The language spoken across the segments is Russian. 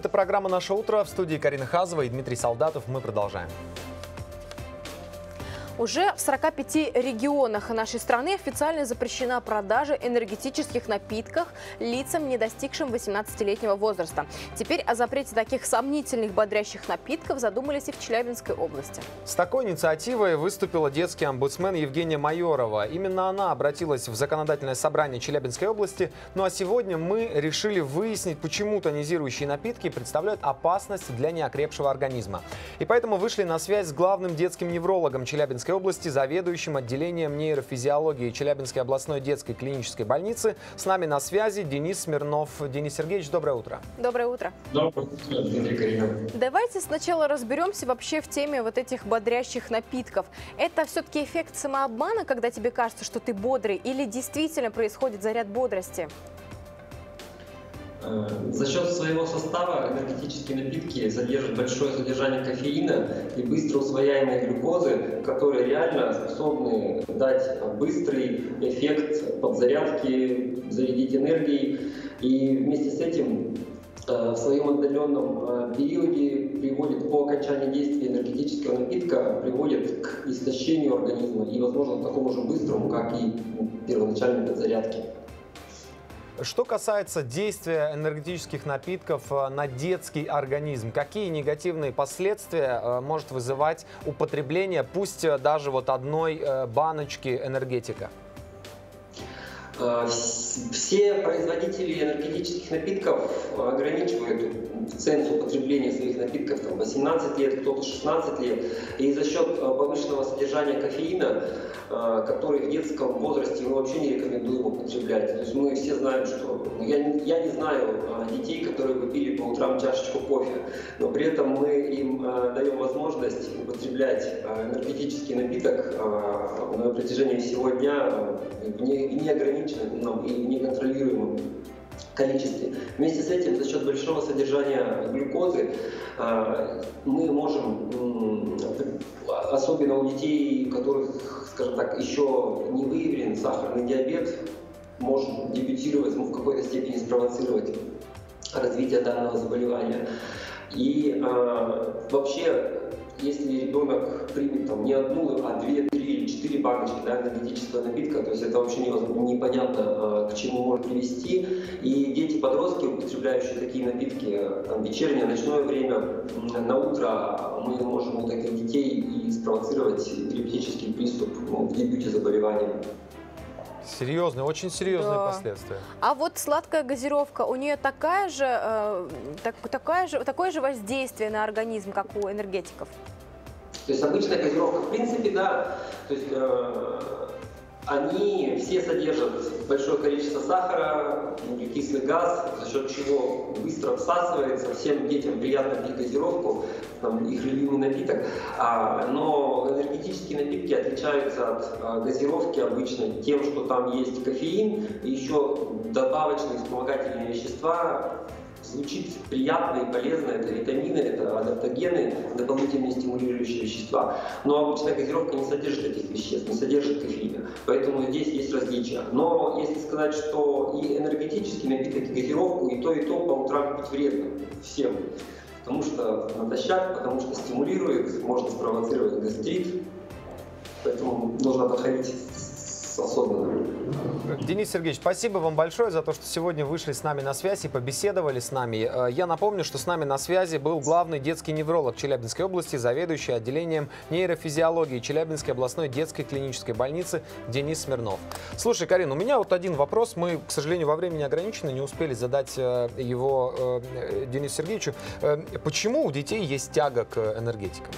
Это программа «Наше утро» в студии Карина Хазова и Дмитрий Солдатов. Мы продолжаем. Уже в 45 регионах нашей страны официально запрещена продажа энергетических напитков лицам, не достигшим 18-летнего возраста. Теперь о запрете таких сомнительных бодрящих напитков задумались и в Челябинской области. С такой инициативой выступила детский омбудсмен Евгения Майорова. Именно она обратилась в законодательное собрание Челябинской области. Ну а сегодня мы решили выяснить, почему тонизирующие напитки представляют опасность для неокрепшего организма. И поэтому вышли на связь с главным детским неврологом Челябинской Челябинской области, заведующим отделением нейрофизиологии Челябинской областной детской клинической больницы. С нами на связи Денис Смирнов. Денис Сергеевич, доброе утро. Доброе утро. Доброе утро, Дмитрий Каринов. Давайте сначала разберемся вообще в теме вот этих бодрящих напитков. Это все-таки эффект самообмана, когда тебе кажется, что ты бодрый, или действительно происходит заряд бодрости? Э, за счет своего состава энергетические напитки содержат большое содержание кофеина и быстро усвояемой глюкозы, которые реально способны дать быстрый эффект подзарядки, зарядить энергией. И вместе с этим э, в своем отдаленном э, периоде приводит по окончании действия энергетического напитка приводит к истощению организма и, возможно, такому же быстрому, как и первоначальной подзарядке. Что касается действия энергетических напитков э, на детский организм, какие негативные последствия э, может вызывать употребление, пусть э, даже вот одной баночки энергетика? Все производители энергетических напитков ограничивают ценз употребления своих напитков там, 18 лет, кто-то 16 лет. И за счет повышенного содержания кофеина который в детском возрасте мы вообще не рекомендуем употреблять. То есть мы все знаем, что... Ну, я, не, я не знаю э, детей, которые бы пили по утрам чашечку кофе, но при этом мы им э, даем возможность употреблять энергетический напиток на протяжении всего дня в неограниченном и неконтролируемом количестве. Вместе с этим, за счет большого содержания глюкозы, мы можем, особенно у детей, у которых скажем так, еще не выявлен сахарный диабет, может дебютировать, ну, в какой-то степени спровоцировать развитие данного заболевания. И э, вообще если ребенок примет там, не одну, а две, три или четыре баночки да, энергетического напитка, то есть это вообще непонятно, а, к чему может привести. И дети-подростки, употребляющие такие напитки там, вечернее, ночное время, на утро мы можем у таких детей и спровоцировать эпилептический приступ ну, в дебюте заболевания. Серьезные, очень серьезные да. последствия. А вот сладкая газировка, у нее такая же, э, так, такая же, такое же воздействие на организм, как у энергетиков? То есть обычная газировка, в принципе, да, то есть э, они все содержат большое количество сахара, углекислый газ, за счет чего быстро всасывается. Всем детям приятно пить газировку, там, их любимый напиток. А, но энергетические напитки отличаются от а, газировки обычно тем, что там есть кофеин и еще добавочные вспомогательные вещества, звучит приятно и полезно. Это витамины, это адаптогены, дополнительные стимулирующие вещества. Но обычная газировка не содержит этих веществ, не содержит кофеина. Поэтому здесь есть различия. Но если сказать, что и энергетический напиток, и газировку, и то, и то по утрам пить вредно всем. Потому что натощак, потому что стимулирует, можно спровоцировать гастрит. Поэтому нужно подходить особенно. Денис Сергеевич, спасибо вам большое за то, что сегодня вышли с нами на связь и побеседовали с нами. Э, я напомню, что с нами на связи был главный детский невролог Челябинской области, заведующий отделением нейрофизиологии Челябинской областной детской клинической больницы Денис Смирнов. Слушай, Карин, у меня вот один вопрос. Мы, к сожалению, во времени ограничены, не успели задать э, его э, Денису Сергеевичу. Почему у детей есть тяга к энергетикам?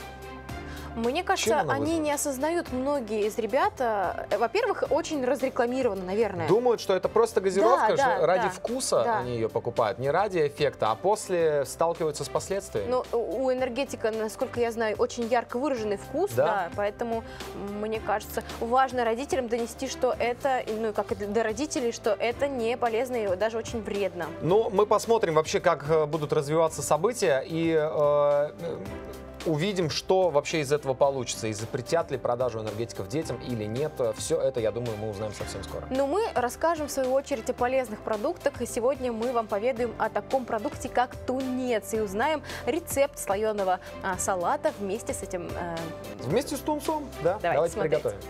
Мне кажется, они не осознают многие из ребят. Э, во-первых, очень разрекламировано, наверное. Думают, что это просто газировка, да, да, ради да, вкуса да. они ее покупают, не ради эффекта, а после сталкиваются с последствиями. Но у энергетика, насколько я знаю, очень ярко выраженный вкус, да, да поэтому мне кажется, важно родителям донести, что это, ну как и для родителей, что это не полезно и даже очень вредно. Ну, мы посмотрим вообще, как э, будут развиваться события и э, увидим, что вообще из этого получится, и запретят ли продажу энергетиков детям или нет. Все это, я думаю, мы узнаем совсем скоро. Но мы расскажем в свою очередь о полезных продуктах. И сегодня мы вам поведаем о таком продукте, как тунец. И узнаем рецепт слоеного а, салата вместе с этим. э, Вместе с тунцом, да? Давайте смотреть. приготовим.